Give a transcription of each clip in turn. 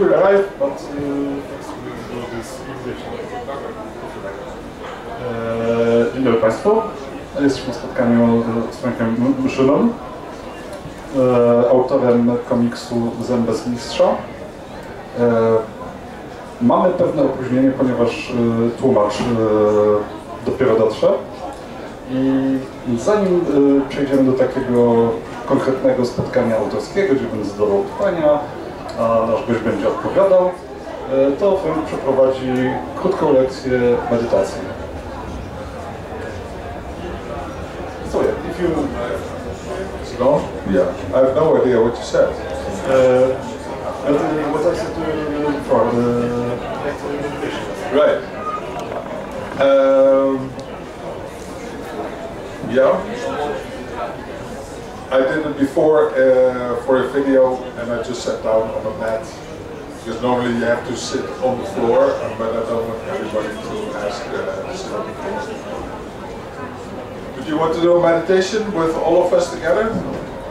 will arrive, but uh, first we will do this English. E, Dzień dobry Państwu. Jesteśmy na spotkaniu z Frankiem Mszynem, e, autorem komiksu bez mistrza. E, Mamy pewne opóźnienie, ponieważ e, tłumacz e, dopiero dotrze. I zanim e, przejdziemy do takiego konkretnego spotkania autorskiego, gdzie będę zadawał pytania, a nasz gość będzie odpowiadał, e, to Frank przeprowadzi krótką lekcję medytacji. So yeah, if you No? Yeah. I have no idea what you said. uh, but, uh, what I said uh, before, uh, Right. Um, yeah. I did it before uh, for a video and I just sat down on a mat. Because normally you have to sit on the floor, but I don't want everybody to ask uh, to sit on the floor. But you want to do a meditation with all of us together?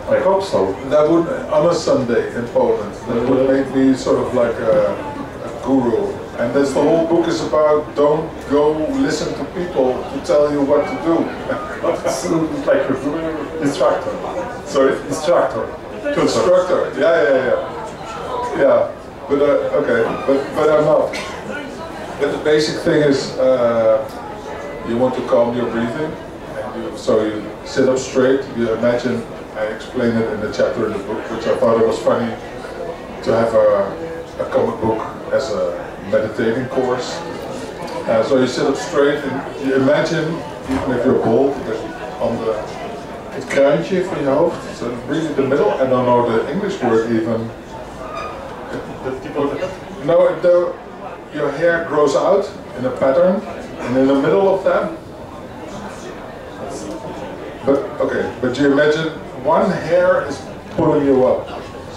I hope so. That would, on a Sunday in Poland, that would make me sort of like a, a guru. And that's the whole book is about don't go listen to people to tell you what to do. It's like instructor. Sorry? Instructor. Instructor. Yeah, yeah, yeah. Yeah, but uh, okay, but, but I'm not. But the basic thing is uh, you want to calm your breathing. And you, so you sit up straight, you imagine, I explained it in the chapter in the book, which I thought it was funny to have a, a comic book as a meditating course. Uh, so you sit up straight and you imagine, even if you're bald, that on the het kruintje van je hoofd, so really the middle, I don't know the English word even. No, the, your hair grows out in a pattern, and in the middle of that, but okay, but you imagine one hair is pulling you up,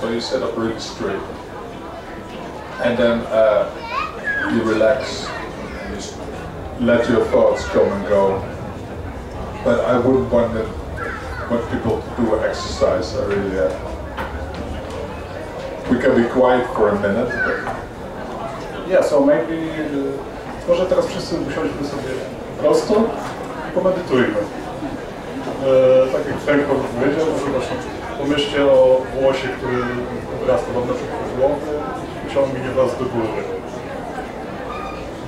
so you sit up really straight, and then uh, you relax, and you let your thoughts come and go. But I wouldn't want it, want people do exercise. I really. Uh, we can be quiet for a minute. But Yeah, so maybe... y, Może teraz wszyscy usiądźmy sobie prosto i pomedytujmy. E, tak jak Frank powiedział, właśnie pomyślcie o włosie, który wyrasta wam na przykład z głowy i ciągnie was do góry.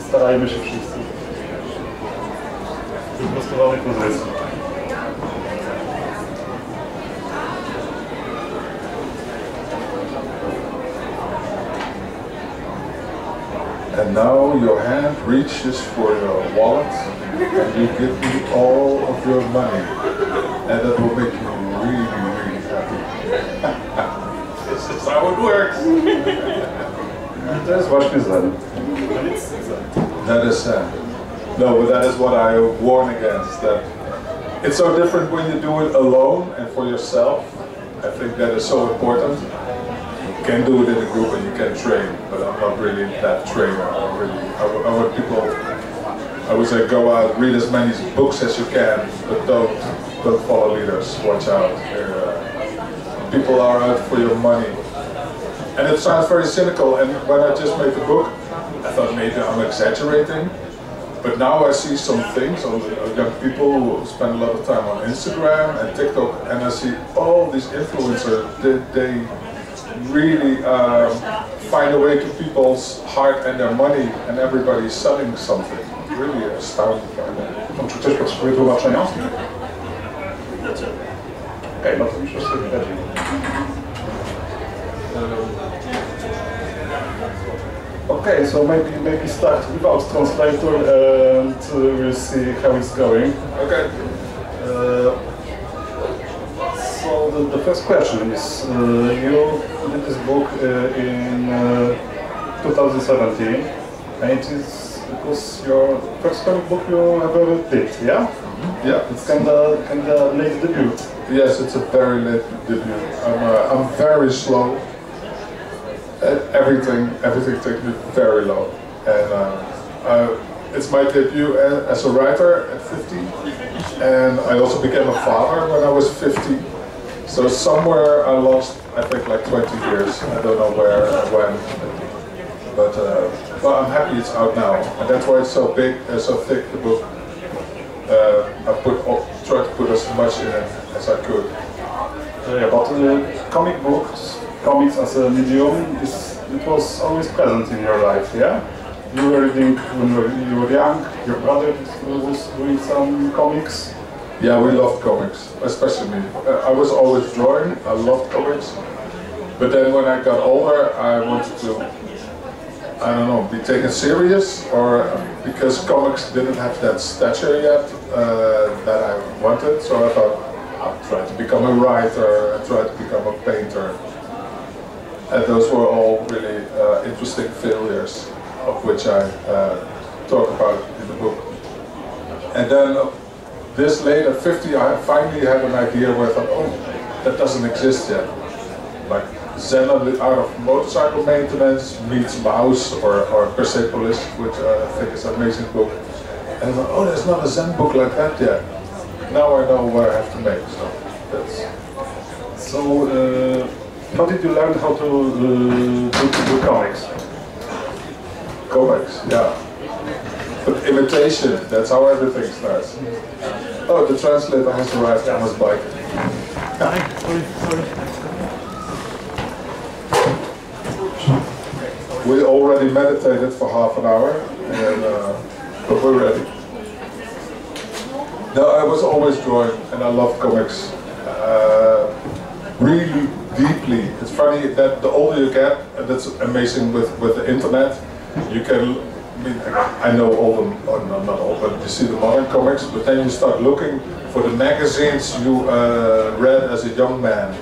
Starajmy się wszyscy. W wyprostowanej pozycji. And now your hand reaches for your wallet and you give me all of your money. And that will make you really, really happy. this is how it works. I to jest właśnie zen. That is uh, no, but that is what I warn against. That it's so different when you do it alone and for yourself. I think that is so important. Can do it in a group and you can train, but I'm not really that trainer. I really, I, I want people. I would say go out, read as many books as you can, but don't don't follow leaders. Watch out. Uh, people are out for your money. And it sounds very cynical. And when I just made the book, I thought maybe I'm exaggerating. But now I see some things on young people who spend a lot of time on Instagram and TikTok, and I see all these influencers. They, they really um, find a way to people's heart and their money, and everybody's selling something. Really astounding. Tam czy ktoś potrzebuje tłumaczenia? Okej, no to już sobie widać. Okay, so maybe maybe start without translator and uh, we'll see how it's going. Okay. Uh, so the, the first question is, uh, you did this book uh, in uh, 2017, and it is it was your first comic book you ever did, yeah? Yeah. It's kinda kinda late debut. Yes, it's a very late debut. I'm, uh, I'm very slow. Everything, everything takes me very long. And uh, uh, it's my debut as a writer at 50. And I also became a father when I was 50. So somewhere I lost, I think, like 20 years. I don't know where, when. but uh, I'm happy it's out now, and that's why it's so big and so thick. The book. Uh, I put tried to put as much in it as I could. Uh, yeah, but uh, comic books, comics as a medium, is it was always present in your life, yeah? You were reading when you were young. Your brother was doing some comics. Yeah, we loved comics, especially me. Uh, I was always drawing. I loved comics. But then when I got older, I wanted to, I don't know, be taken serious, or because comics didn't have that stature yet uh, that I wanted. So I thought I'll try to become a writer, I tried to become a painter. And those were all really uh, interesting failures, of which I uh, talk about in the book. And then this late at 50, I finally had an idea where I thought, oh, that doesn't exist yet. Like Zen out of motorcycle maintenance meets Maus or, or Persepolis, which uh, I think is an amazing book. And I thought, oh, there's not a Zen book like that yet. Now I know what I have to make. So that's. So, uh, how did you learn how to uh, do, do comics? Comics, yeah. But imitation, that's how everything starts. Oh, the translator has arrived on his bike. We already meditated for half an hour, and, uh, but we're ready. No, I was always drawing, and I love comics. Uh, really deeply. It's funny that the older you get, and that's amazing with, with the internet, you can, mean, I know all the, no, not all, but you see the modern comics, but then you start looking for the magazines you uh, read as a young man,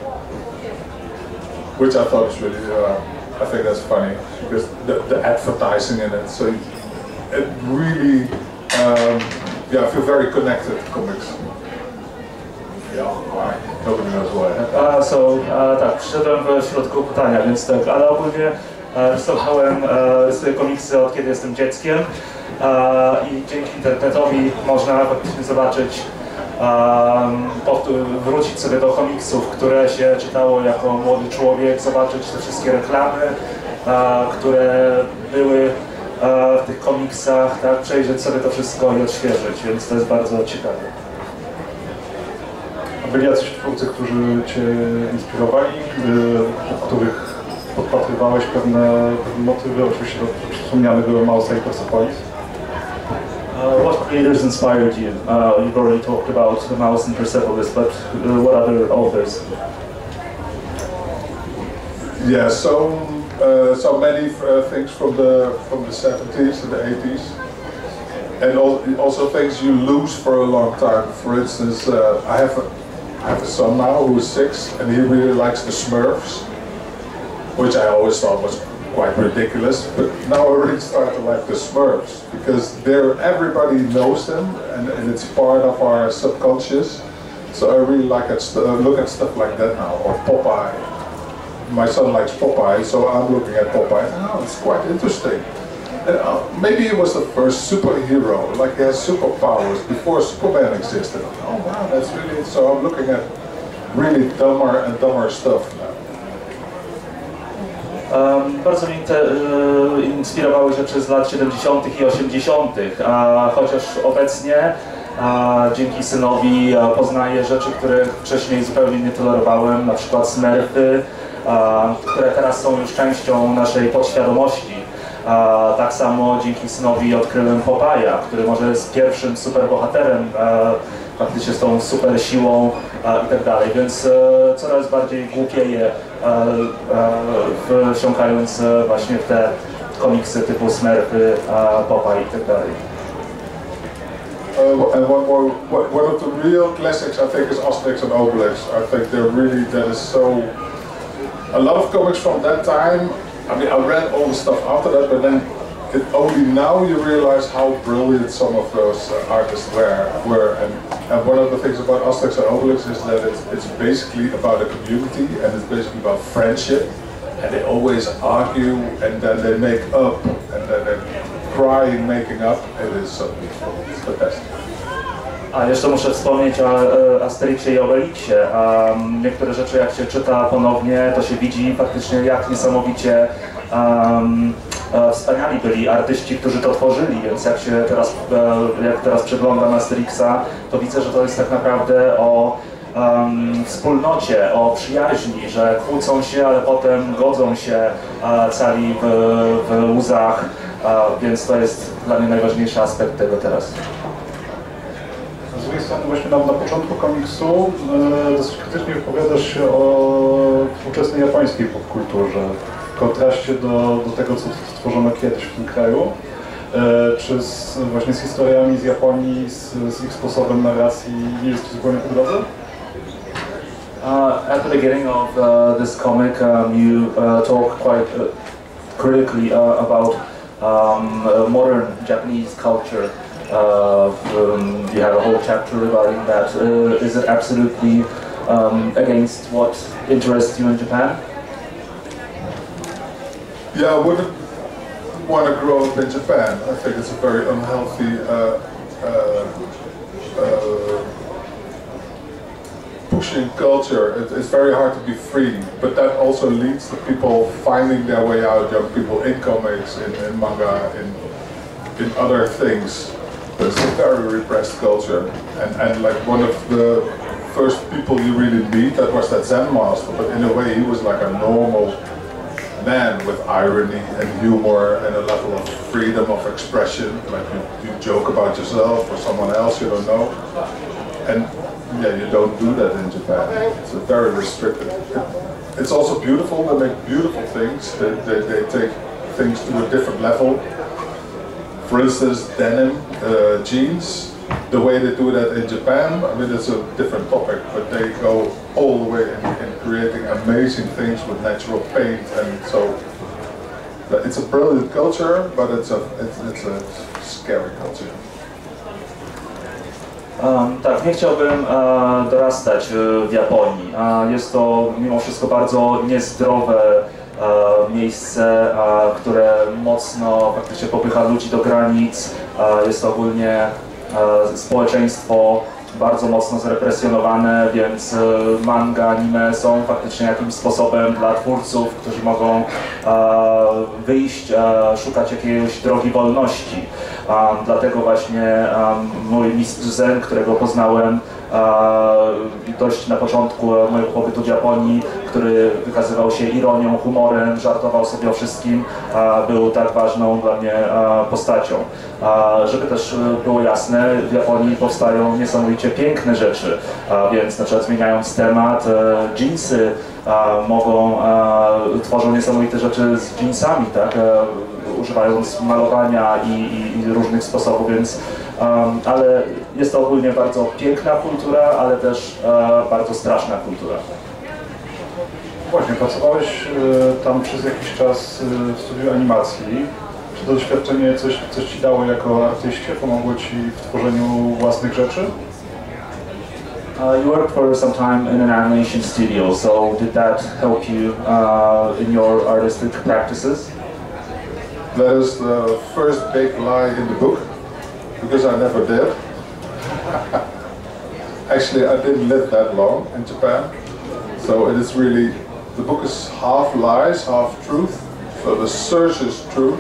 which I thought was really, uh, I think that's funny because the, the advertising in it. So it really, um, yeah, I feel very connected to comics. Yeah, why? Nobody knows why. A, so, a, tak, przyszedłem w środku pytania, więc tak, ale ogólnie e, słuchałem e, sobie komiksy od kiedy jestem dzieckiem e, i dzięki internetowi można faktycznie zobaczyć, e, wrócić sobie do komiksów, które się czytało jako młody człowiek, zobaczyć te wszystkie reklamy, e, które były e, w tych komiksach, tak, przejrzeć sobie to wszystko i odświeżyć, więc to jest bardzo ciekawe. A byli jacyś twórcy, którzy Cię inspirowali, których podpatrywałeś pewne, pewne motywy, oczywiście to wspomnianego Mausa i Persepolis? Uh, what creators inspired you? Uh, you've already talked about the Maus and Persepolis, but uh, what other authors? Yeah, so uh, so many uh, things from the from the 70s and the 80s, and also things you lose for a long time. For instance, uh, I have a I have a son now who is six, and he really likes the Smurfs, which I always thought was quite ridiculous. But now I really start to like the Smurfs because they're everybody knows them, and, and it's part of our subconscious. So I really like it, look at stuff like that now, or Popeye my son likes Popeye, so I'm looking at Popeye. Oh, it's quite interesting. And, uh, maybe it was the first superhero, like he has superpowers before Superman existed. Oh wow, that's really, so I'm looking at really dumber and dumber stuff bardzo mnie te, y, inspirowały rzeczy z lat 70. i 80., a chociaż obecnie a dzięki synowi poznaję rzeczy, które wcześniej zupełnie nie tolerowałem, na przykład Smurfy, które teraz są już częścią naszej podświadomości. Tak samo dzięki synowi odkryłem Popaja, który może jest pierwszym superbohaterem, faktycznie z tą super siłą i tak więc e, coraz bardziej głupieje wsiąkając właśnie w te komiksy typu Smurfy, Popeye i tak dalej. Uh, and one more, one of the real classics I think is Asterix and Obelix. I think they're really, that is so a lot of comics from that time, I mean, I read all the stuff after that, but then it, only now you realize how brilliant some of those uh, artists were. were. And, and one of the things about Asterix and Obelix is that it's, it's basically about a community and it's basically about friendship. And they always argue and then they make up and then they cry in making up. It is so beautiful. It's fantastic. A jeszcze muszę wspomnieć o e, Asterixie i Obelixie. Um, niektóre rzeczy jak się czyta ponownie, to się widzi faktycznie jak niesamowicie um, wspaniali byli artyści, którzy to tworzyli, więc jak się teraz, e, jak teraz przeglądam Asterixa, to widzę, że to jest tak naprawdę o um, wspólnocie, o przyjaźni, że kłócą się, ale potem godzą się e, cali w, w łzach, e, więc to jest dla mnie najważniejszy aspekt tego teraz. Z drugiej strony właśnie na, na początku komiksu e, dosyć krytycznie wypowiadasz się o współczesnej japońskiej popkulturze w kontraście do, do tego, co stworzono kiedyś w tym kraju. E, czy z, właśnie z historiami z Japonii, z, z ich sposobem narracji jest zupełnie po drodze? Uh, at the beginning of uh, this comic, um, you uh, talk quite uh, critically uh, about um, uh, modern Japanese culture. Uh, um, you have a whole chapter regarding that. Is it absolutely um, against what interests you in Japan? Yeah, I wouldn't want to grow up in Japan. I think it's a very unhealthy uh, uh, uh, pushing culture. It, it's very hard to be free, but that also leads to people finding their way out. Young people in comics, in, in manga, in in other things. It's a very repressed culture, and and like one of the first people you really meet that was that Zen master. But in a way, he was like a normal man with irony and humor and a level of freedom of expression. Like you, you joke about yourself or someone else you don't know. And yeah, you don't do that in Japan. It's very restricted. It's also beautiful. They make beautiful things. They, they, they take things to a different level. For instance, denim uh, jeans. The way they do that in Japan, I mean, it's a different topic, but they go all the way in, in creating amazing things with natural paint, and so it's a brilliant culture, but it's a it's, it's a scary culture. Um, tak, nie chciałbym e, dorastać e, w Japonii. E, jest to mimo wszystko bardzo niezdrowe e, miejsce, e, które mocno faktycznie popycha ludzi do granic. E, jest to ogólnie społeczeństwo bardzo mocno zrepresjonowane, więc e, manga, anime są faktycznie jakimś sposobem dla twórców, którzy mogą e, wyjść, e, szukać jakiejś drogi wolności. Dlatego właśnie mój mistrz Zen, którego poznałem dość na początku mojego pobytu w Japonii, który wykazywał się ironią, humorem, żartował sobie o wszystkim, uh, był tak ważną dla mnie postacią. Żeby też było jasne, w Japonii powstają niesamowicie piękne rzeczy, więc na przykład zmieniając temat, jeansy mogą, tworzą niesamowite rzeczy z jeansami, tak? używając malowania i, i, i różnych sposobów, więc um, ale jest to ogólnie bardzo piękna kultura, ale też uh, bardzo straszna kultura. Właśnie, pracowałeś tam przez jakiś czas y, w studiu animacji. Czy to doświadczenie coś, coś Ci dało jako artyście? Pomogło Ci w tworzeniu własnych rzeczy? Uh, you worked for some time in an animation studio, so did that help you uh, in your artistic practices? That is the first big lie in the book, because I never did. Actually, I didn't live that long in Japan, so it is really, the book is half lies, half truth. So the search is true,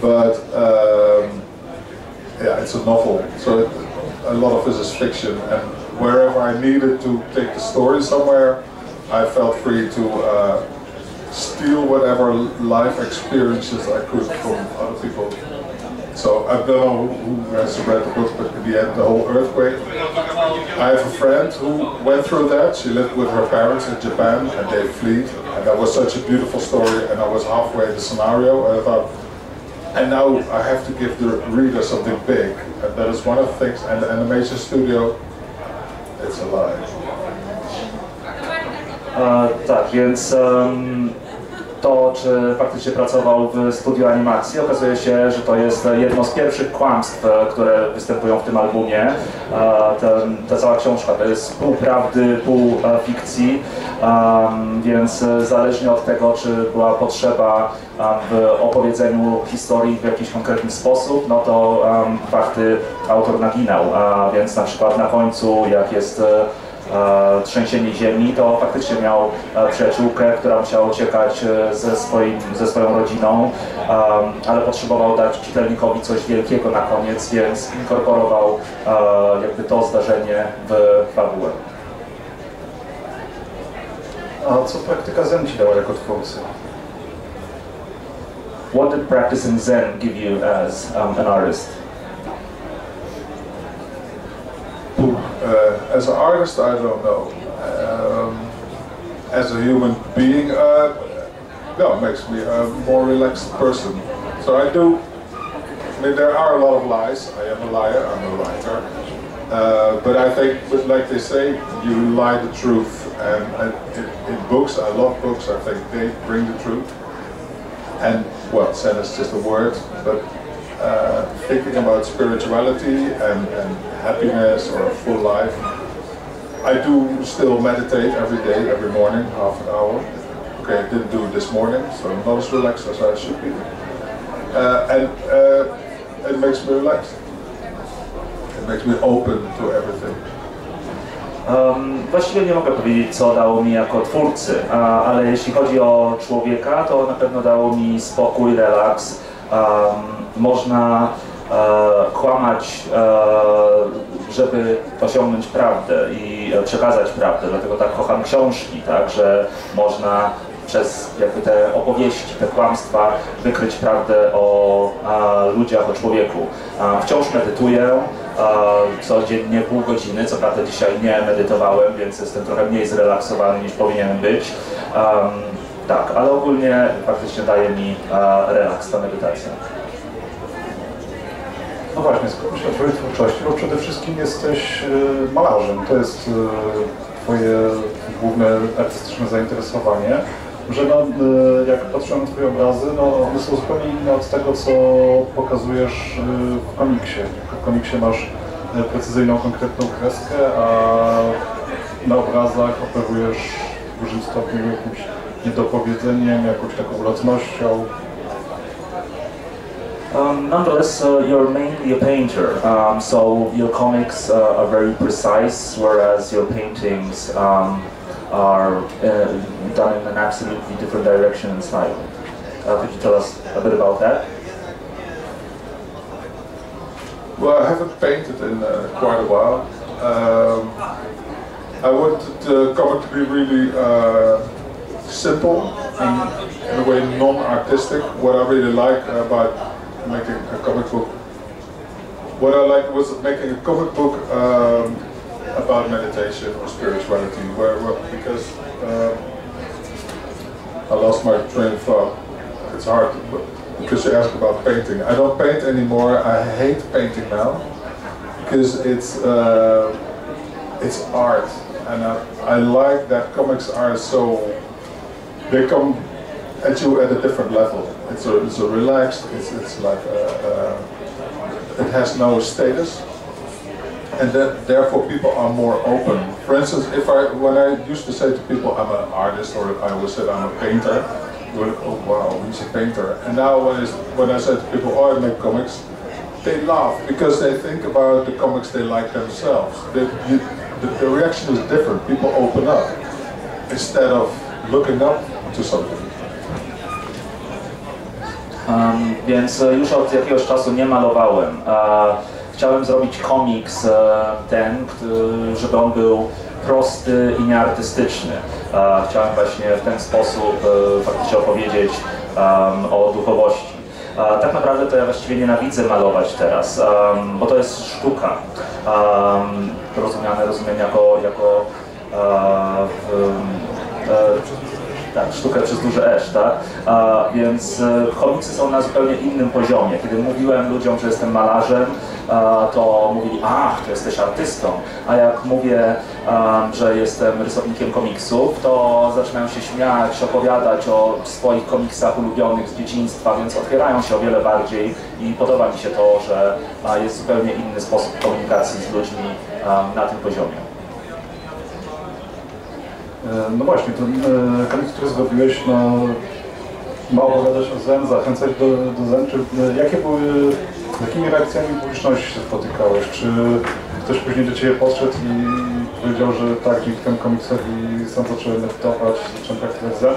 but um, yeah, it's a novel, so it, a lot of this is fiction. And wherever I needed to take the story somewhere, I felt free to uh, steal whatever life experiences I could from other people. So I don't know who has read the book, but the end, the whole earthquake. I have a friend who went through that. She lived with her parents in Japan, and they fled. And that was such a beautiful story. And I was halfway in the scenario, and I thought, and now I have to give the reader something big. And that is one of the things. And the animation studio, it's a lie. Uh, tak, więc um, to, czy faktycznie pracował w studiu animacji. Okazuje się, że to jest jedno z pierwszych kłamstw, które występują w tym albumie. ta cała książka to jest pół prawdy, pół fikcji, więc zależnie od tego, czy była potrzeba w opowiedzeniu historii w jakiś konkretny sposób, no to fakty autor naginał. Więc na przykład na końcu, jak jest e, trzęsienie ziemi, to faktycznie miał e, przyjaciółkę, która musiała uciekać e, ze, swoim, ze swoją rodziną, e, ale potrzebował dać czytelnikowi coś wielkiego na koniec, więc inkorporował e, jakby to zdarzenie w fabułę. A co praktyka Zen ci dała jako twórcy? What did practicing Zen give you as um, an artist? Uh, as an artist, I don't know. Um, as a human being, uh, no, it makes me a more relaxed person. So I do. I mean, there are a lot of lies. I am a liar. I'm a writer. Uh, but I think, but like they say, you lie the truth. And, in, in books, I love books. I think they bring the truth. And well, Zen is just a word, but uh, thinking about spirituality and, and happiness or a full life. I do still meditate every day, every morning, half an hour. Okay, I didn't do it this morning, so I'm not as relaxed as I should be. Uh, and uh, it makes me relaxed. It makes me open to everything. Um, właściwie nie mogę powiedzieć, co dało mi jako twórcy, a, ale jeśli chodzi o człowieka, to na pewno dało mi spokój, relaks. Można e, kłamać, e, żeby osiągnąć prawdę i e, przekazać prawdę, dlatego tak kocham książki, tak, że można przez jakby te opowieści, te kłamstwa wykryć prawdę o a, ludziach, o człowieku. A, wciąż medytuję, a, codziennie pół godziny, co prawda dzisiaj nie medytowałem, więc jestem trochę mniej zrelaksowany niż powinienem być. Tak, ale ogólnie faktycznie daje mi a, relaks ta medytacja. No właśnie, skoro myślę o Twojej twórczości, bo przede wszystkim jesteś e, malarzem. To jest e, Twoje główne artystyczne zainteresowanie. Że no, e, jak patrzę na Twoje obrazy, no one są zupełnie inne od tego, co pokazujesz e, w komiksie. W komiksie masz e, precyzyjną, konkretną kreskę, a na obrazach operujesz w dużym stopniu jakimś niedopowiedzeniem, jakąś taką ulotnością. Um, nonetheless, uh, you're mainly a painter, um, so your comics uh, are very precise, whereas your paintings um, are uh, done in an absolutely different direction and style. Uh, could you tell us a bit about that? Well, I haven't painted in uh, quite a while. Um, I wanted the comic to be really uh, simple and in a way non-artistic. What I really like about making a comic book, what I liked was making a comic book um, about meditation or spirituality, where, where because um, I lost my train of thought. It's hard, because you ask about painting. I don't paint anymore. I hate painting now because it's uh, it's art, and I, I like that comics are so they come at you at a different level. It's a it's a relaxed. It's it's like a, a, it has no status, and that therefore people are more open. For instance, if I when I used to say to people I'm an artist or I always said I'm a painter, they oh wow, he's a painter. And now when I, when I say to people, oh I make comics, they laugh because they think about the comics they like themselves. The, the reaction is different. People open up instead of looking up something. Um, więc e, już od jakiegoś czasu nie malowałem. Chciałem zrobić komiks e, ten, żeby on był prosty i nieartystyczny. Chciałem właśnie w ten sposób e, faktycznie opowiedzieć o duchowości. Tak naprawdę to ja właściwie nienawidzę malować teraz, bo to jest sztuka. Um, rozumiane rozumiem jako, jako tak, sztukę przez duże esz, tak? A, więc e, komiksy są na zupełnie innym poziomie. Kiedy mówiłem ludziom, że jestem malarzem, a, to mówili, ach, to jesteś artystą. A jak mówię, a, że jestem rysownikiem komiksów, to zaczynają się śmiać, opowiadać o swoich komiksach ulubionych z dzieciństwa, więc otwierają się o wiele bardziej i podoba mi się to, że jest zupełnie inny sposób komunikacji z ludźmi na tym poziomie. E, No właśnie, ten komiks, który zrobiłeś, no, ma opowiadać o Zen, zachęcać do, do Zen. Czy, e, jakie były, jakimi reakcjami publiczności się spotykałeś? Czy ktoś później do Ciebie podszedł i powiedział, że tak, dzięki temu komiksowi sam zacząłem medytować, zacząłem praktykować zen.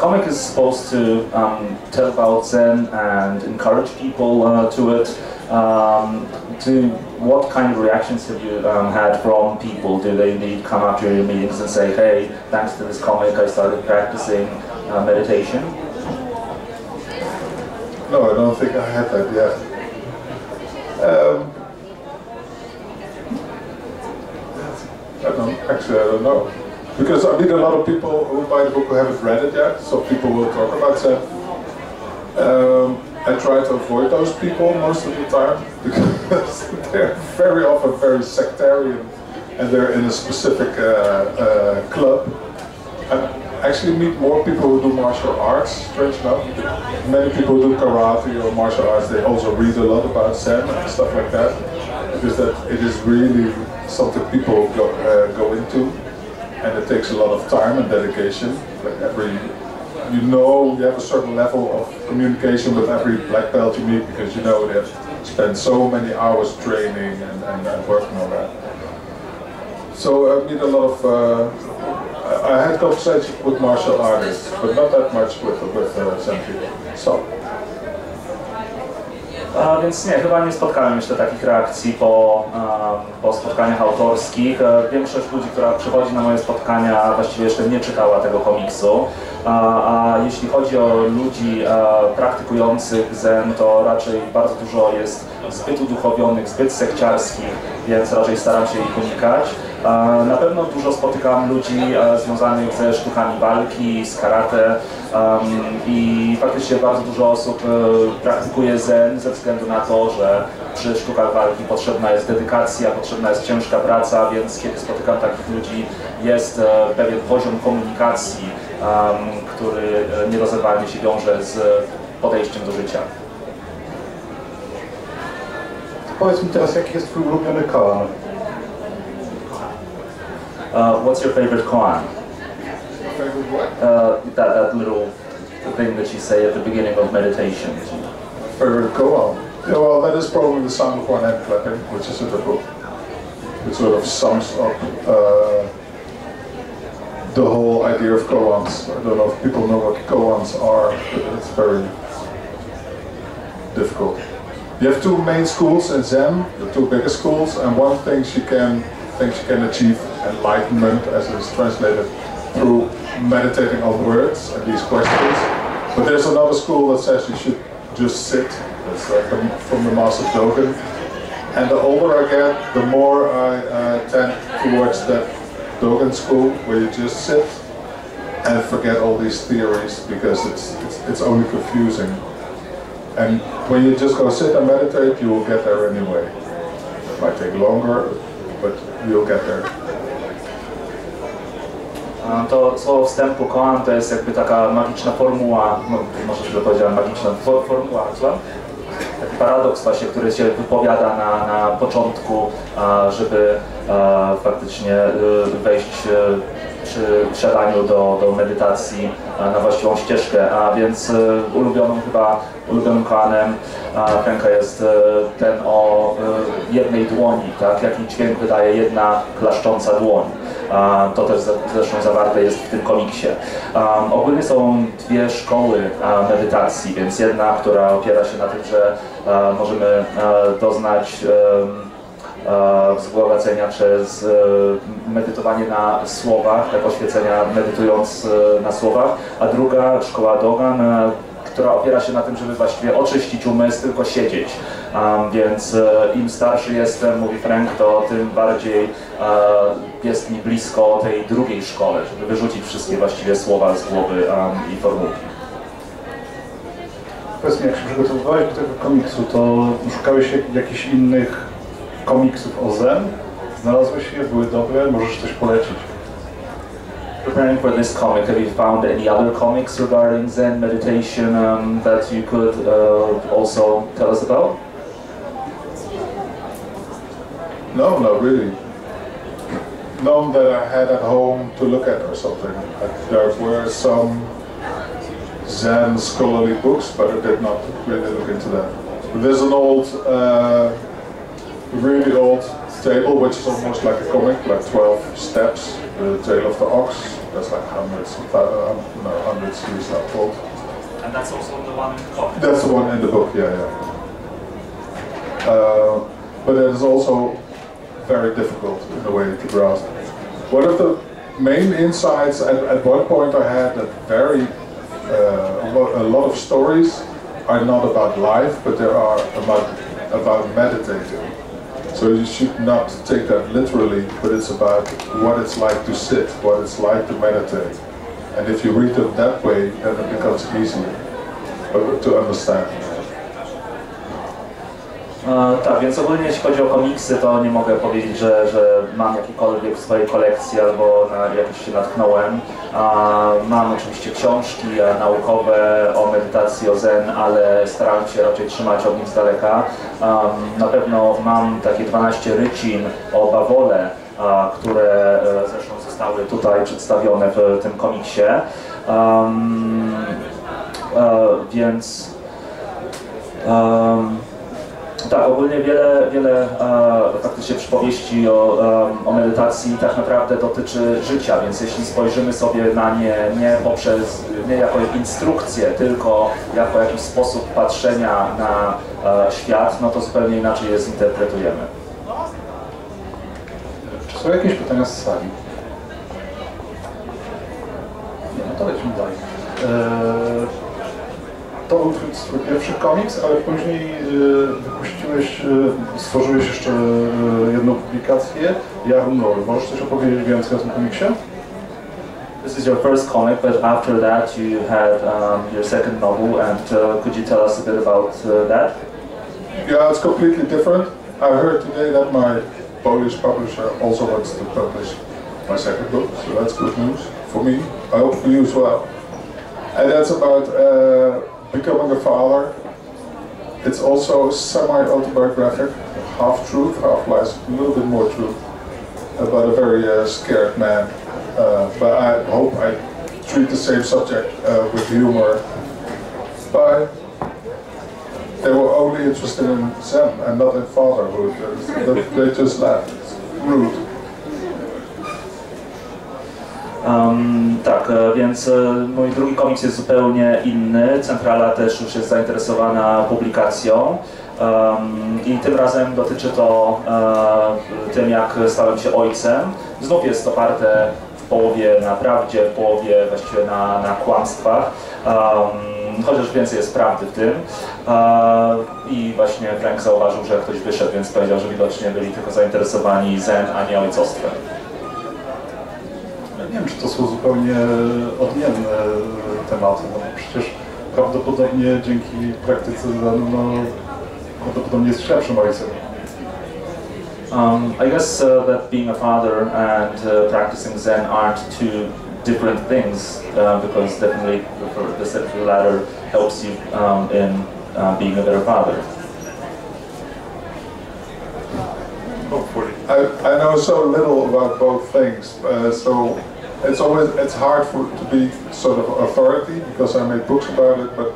Comic is supposed to um, tell about Zen and encourage people uh, to it. Um, to what kind of reactions have you um, had from people? Do they indeed come after your meetings and say, "Hey, thanks to this comic, I started practicing uh, meditation"? No, I don't think I had that yet. Um, I don't actually I don't know because I meet a lot of people who buy the book who haven't read it yet, so people will talk about Zen. Um, I try to avoid those people most of the time because they're very often very sectarian and they're in a specific uh, uh, club. I actually meet more people who do martial arts, strange enough. Many people who do karate or martial arts, they also read a lot about Zen and stuff like that because that it is really something people go, uh, go into and it takes a lot of time and dedication. Like every, you know, you have a certain level of communication with every black belt you meet because you know they have spent so many hours training and, and, and working on that. So I meet a lot of. Uh, I had conversations with martial artists, but not that much with with uh, Zen people. So. Więc nie, chyba nie spotkałem jeszcze takich reakcji po, po spotkaniach autorskich. E, Większość ludzi, która przychodzi na moje spotkania, właściwie jeszcze nie czytała tego komiksu. A, jeśli chodzi o ludzi praktykujących zen, to raczej bardzo dużo jest zbyt uduchowionych, zbyt sekciarskich, więc raczej staram się ich unikać. Na pewno dużo spotykam ludzi e, związanych ze sztukami walki, z karate i faktycznie bardzo dużo osób e, praktykuje zen ze względu na to, że przy sztukach walki potrzebna jest dedykacja, potrzebna jest ciężka praca, więc kiedy spotykam takich ludzi jest e, pewien poziom komunikacji, który nierozerwalnie się wiąże z podejściem do życia. Powiedz mi teraz, jaki jest twój ulubiony koan? Uh, what's your favorite koan? Favorite what? Uh, that, that little thing that you say at the beginning of meditation. Favorite koan? Yeah, well, that is probably the sound of one hand clapping, which is in the book. It sort of sums up uh, the whole idea of koans. I don't know if people know what koans are, but it's very difficult. You have two main schools in Zen, the two biggest schools, and one thinks you can thinks you can achieve enlightenment, as it is translated, through meditating on words and these questions. But there's another school that says you should just sit. That's like the, from the Master Dogen. And the older I get, the more I uh, tend towards that Dogen school, where you just sit and forget all these theories because it's, it's, it's only confusing. And when you just go sit and meditate, you will get there anyway. It might take longer, you'll get there. A, To słowo wstępu koan to jest jakby taka magiczna formuła, no, może źle powiedziałem, magiczna for, formuła, słucham? Taki paradoks właśnie, który się wypowiada na, na początku, żeby faktycznie y, wejść y, przy wsiadaniu do, do medytacji na właściwą ścieżkę, a więc y, ulubioną chyba, ulubionym koanem a, jest y, ten o y, jednej dłoni, tak? Jaki dźwięk wydaje jedna klaszcząca dłoń. To też zresztą zawarte jest w tym komiksie. Ogólnie są dwie szkoły medytacji, więc jedna, która opiera się na tym, że możemy doznać e, wzbogacenia przez e, medytowanie na słowach, tak oświecenia medytując e, na słowach, a druga szkoła Dogan, e, która opiera się na tym, żeby właściwie oczyścić umysł, tylko siedzieć. Um, więc e, im starszy jestem, mówi Frank, to tym bardziej e, jest mi blisko tej drugiej szkoły, żeby wyrzucić wszystkie właściwie słowa z głowy um, i formułki. Powiedz mi, jak się przygotowywałeś do tego komiksu, to szukałeś jak- jakichś innych komiksów o Zen? Znalazłeś je? Były dobre? Możesz coś polecić? Preparing for this comic, have you found any other comics regarding Zen meditation um, that you could uh, also tell us about? No, not really. None that I had at home to look at or something. There were some Zen scholarly books, but I did not really look into that. There's an old, uh, really old table, which is almost like a comic, like 12 steps, the Trail of the Ox. There's like hundreds, of, uh, no, hundreds series are called. And that's also the one in the book. That's the one in the book, yeah, yeah. Uh, but it is also very difficult in a way to grasp. One of the main insights at, at one point I had that very uh, a, lot, a lot of stories are not about life, but they are about about meditating. So you should not take that literally, but it's about what it's like to sit, what it's like to meditate. And if you read them that way, then it becomes easier to understand. E, tak, więc ogólnie jeśli chodzi o komiksy, to nie mogę powiedzieć, że, że mam jakiekolwiek w swojej kolekcji albo na jakieś się natknąłem. Mam oczywiście książki e, naukowe o medytacji, o zen, ale staram się raczej trzymać od nich z daleka. Na pewno mam takie 12 rycin o bawole, które e, zresztą zostały tutaj przedstawione w tym komiksie. Więc tak, ogólnie wiele, wiele faktycznie przypowieści o, o medytacji tak naprawdę dotyczy życia, więc jeśli spojrzymy sobie na nie nie poprzez, nie jako instrukcję, tylko jako jakiś sposób patrzenia na e, świat, no to zupełnie inaczej je zinterpretujemy. Czy są jakieś pytania z sali? Nie, no to lecimy dalej. Eee, to był twój- twój pierwszy komiks, ale później wypuściłeś, stworzyłeś jeszcze jedną publikację, Jarunor. Możesz coś opowiedzieć więcej o tym komiksie? This is your first comic, but after that you had um, your second novel, and uh, could you tell us a bit about uh, that? Yeah, it's completely different. I heard today that my Polish publisher also wants to publish my second book, so that's good news for me. I hope for you as well. And that's about uh, becoming a father. It's also semi-autobiographic, half truth, half lies, a little bit more truth, about a very uh, scared man. Uh, but I hope I treat the same subject uh, with humor. Bye. They were only interested in Zen and not in fatherhood. They- They just laughed. It's rude. Um, tak, e, więc e, mój drugi komiks jest zupełnie inny. Centrala też już jest zainteresowana publikacją. Um, I tym razem dotyczy to e, tym, jak stałem się ojcem. Znów jest oparte w połowie na prawdzie, w połowie właściwie na, na kłamstwach. Um, chociaż więcej jest prawdy w tym. E, I właśnie Frank zauważył, że ktoś wyszedł, więc powiedział, że widocznie byli tylko zainteresowani zen, a nie ojcostwem. Nie wiem, czy to są zupełnie odmienne tematy, no przecież prawdopodobnie dzięki praktyce Zenu, no, prawdopodobnie jest lepszym ojcem. Um, I guess uh, that being a father and uh, practicing Zen aren't two different things uh, because definitely the, the, the latter helps you um, in uh, being a better father. Hopefully. I, I know so little about both things, uh, so it's always it's hard for to be sort of authority because I made books about it, but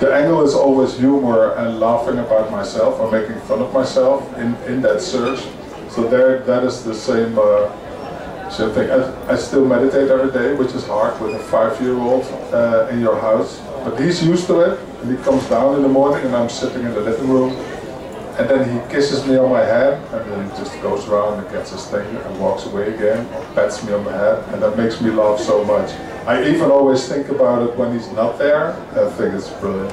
the angle is always humor and laughing about myself or making fun of myself in, in that search. So there, that is the same uh, same thing. I, I still meditate every day, which is hard with a five-year-old uh, in your house. But he's used to it, and he comes down in the morning, and I'm sitting in the living room, and then he kisses me on my head, and then he just goes around and gets his thing and walks away again, pats me on the head, and that makes me laugh so much. I even always think about it when he's not there. I think it's brilliant.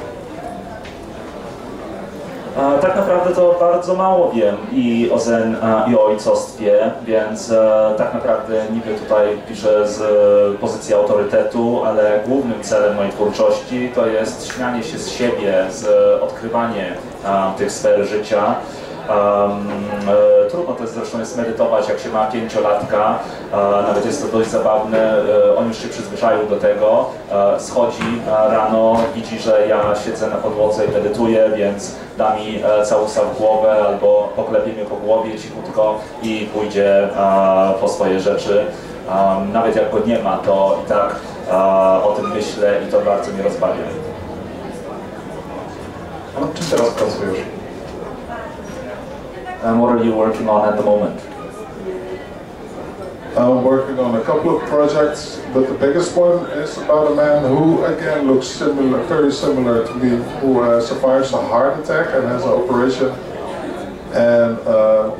E, Tak naprawdę to bardzo mało wiem i o Zen i o ojcostwie, więc e, tak naprawdę niby tutaj piszę z pozycji autorytetu, ale głównym celem mojej twórczości to jest śmianie się z siebie, z odkrywanie e, tych sfer życia. Um, e, trudno też zresztą jest medytować, jak się ma pięciolatka, e, nawet jest to dość zabawne, e, oni już się przyzwyczają do tego, e, schodzi rano, widzi, że ja siedzę na podłodze i medytuję, więc da mi e, całusa w głowę albo poklepie mnie po głowie cichutko i pójdzie po swoje rzeczy. Nawet jak go nie ma, to i tak o tym myślę i to bardzo mnie rozbawia. Pracujesz? And what are you working on at the moment? I'm working on a couple of projects, but the biggest one is about a man who again looks similar, very similar to me, who uh, survives a heart attack and has an operation. And uh,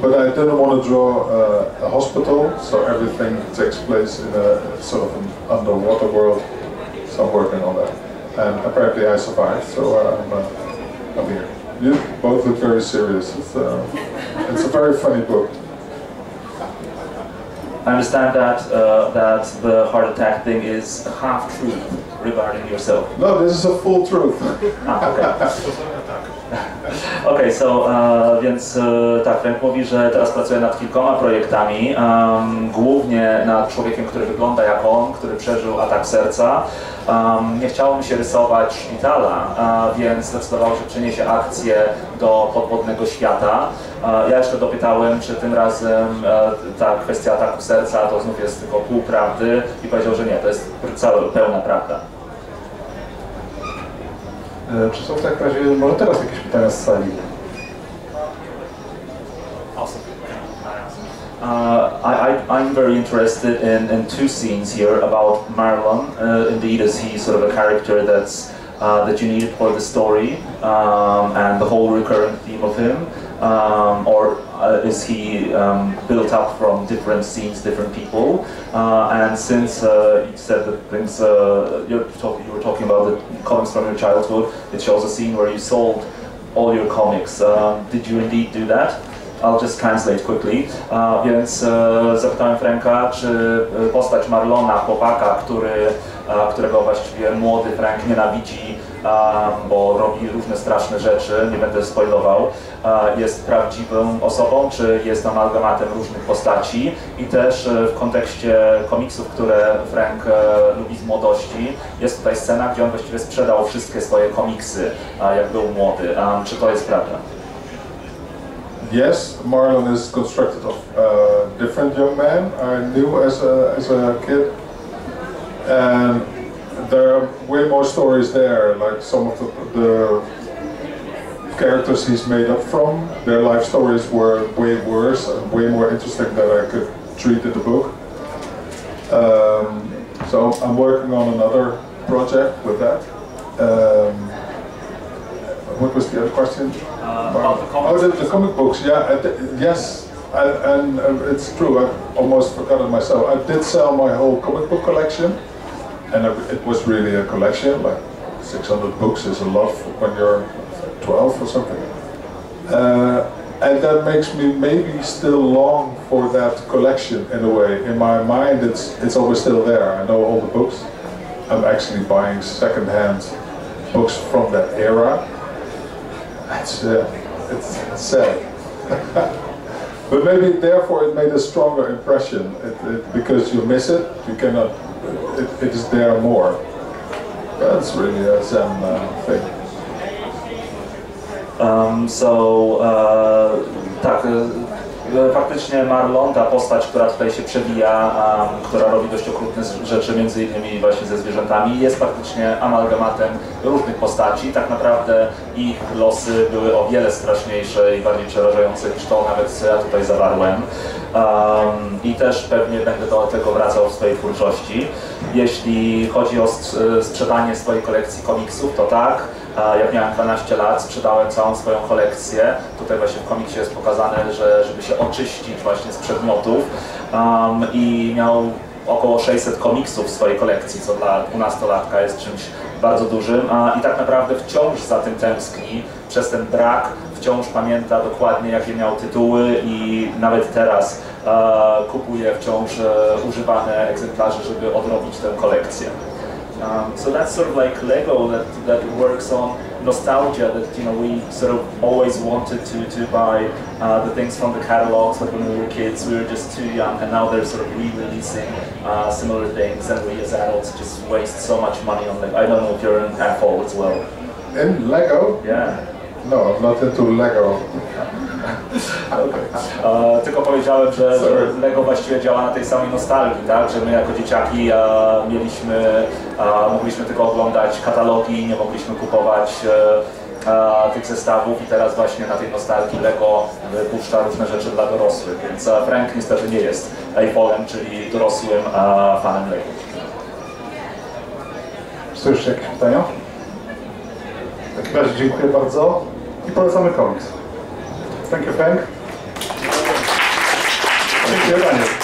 but I didn't want to draw uh, a hospital, so everything takes place in a sort of an underwater world. So I'm working on that, and apparently I survived, so uh, I'm, uh, I'm here. You both look very serious. It's, uh, it's a very funny book. I understand that uh, that the heart attack thing is a half truth regarding yourself. No, this is a full truth. Ah, okay. Okej, so, e, więc e, tak, Frank mówi, że teraz pracuje nad kilkoma projektami, em, głównie nad człowiekiem, który wygląda jak on, który przeżył atak serca. Em, nie chciało mi się rysować szpitala, e, więc zdecydował się przeniesie akcję do podwodnego świata. Ja jeszcze dopytałem, czy tym razem ta kwestia ataku serca to znów jest tylko pół prawdy i powiedział, że nie, to jest cała, pełna prawda. Czy są w takim razie może teraz jakieś pytania z sali? Uh, I, I'm very interested in, in two scenes here about Marlon. Uh, indeed, is he sort of a character that's uh, that you needed for the story um, and the whole recurrent theme of him, um, or uh, is he um, built up from different scenes, different people? Uh, and since uh, you said that things uh, talk, you were talking about the comics from your childhood, it shows a scene where you sold all your comics. Um, did you indeed do that? I'll just translate quickly. A więc e, zapytałem Franka, czy postać Marlona, chłopaka, który, którego właściwie młody Frank nienawidzi, bo robi różne straszne rzeczy, nie będę spoilował, a, jest prawdziwą osobą, czy jest amalgamatem różnych postaci i też e, w kontekście komiksów, które Frank e, lubi z młodości, jest tutaj scena, gdzie on właściwie sprzedał wszystkie swoje komiksy, a, jak był młody. A, czy to jest prawda? Yes, Marlon is constructed of uh, different young men I knew as a, as a kid. And there are way more stories there, like some of the, the characters he's made up from, their life stories were way worse and way more interesting than I could treat in the book. Um, so I'm working on another project with that. Um, what was the other question? Uh, about the comics. Oh, the, the comic books. Yeah, I yes, I, and uh, it's true. I almost forgot it myself. I did sell my whole comic book collection, and it, was really a collection. Like 600 books is a lot when you're 12 or something. Uh, and that makes me maybe still long for that collection in a way. In my mind, it's it's always still there. I know all the books. I'm actually buying secondhand books from that era. It's, uh, it's sad. but maybe therefore it made a stronger impression it, it, because you miss it, you cannot, it, it is there more. That's really a Zen uh, thing. Um, so, e, tak, e, faktycznie Marlon, ta postać, która tutaj się przewija, um, która robi dość okrutne rzeczy, między innymi właśnie ze zwierzętami, jest faktycznie amalgamatem różnych postaci. Tak naprawdę ich losy były o wiele straszniejsze i bardziej przerażające niż to nawet co ja tutaj zawarłem. Um, I też pewnie będę do tego wracał w swojej twórczości. Jeśli chodzi o sprzedanie swojej kolekcji komiksów, to tak. Jak miałem 12 lat, sprzedałem całą swoją kolekcję. Tutaj właśnie w komiksie jest pokazane, że żeby się oczyścić właśnie z przedmiotów um, i miał około 600 komiksów w swojej kolekcji, co dla 12-latka jest czymś bardzo dużym a, i tak naprawdę wciąż za tym tęskni przez ten brak, wciąż pamięta dokładnie jakie miał tytuły i nawet teraz e, kupuje wciąż e, używane egzemplarze, żeby odrobić tę kolekcję. Um, so that's sort of like Lego that, that works on nostalgia that you know we sort of always wanted to, to buy uh, the things from the catalogs but when we were kids we were just too young and now they're sort of re-releasing uh, similar things and we as adults just waste so much money on Lego. I don't know if you're an AFOL as well. In Lego? Yeah. No, I'm not into Lego. E, tylko powiedziałem, że, Lego właściwie działa na tej samej nostalgii, tak? Że my jako dzieciaki e, mieliśmy, e, mogliśmy tylko oglądać katalogi, nie mogliśmy kupować e, tych zestawów i teraz właśnie na tej nostalgii Lego wypuszcza różne rzeczy dla dorosłych, więc Frank niestety nie jest Eifflem, czyli dorosłym e, fanem Lego. Czy są jeszcze jakieś pytania? W takim razie dziękuję bardzo i polecamy komiks. Thank you, Frank. Dziękuję, Daniel.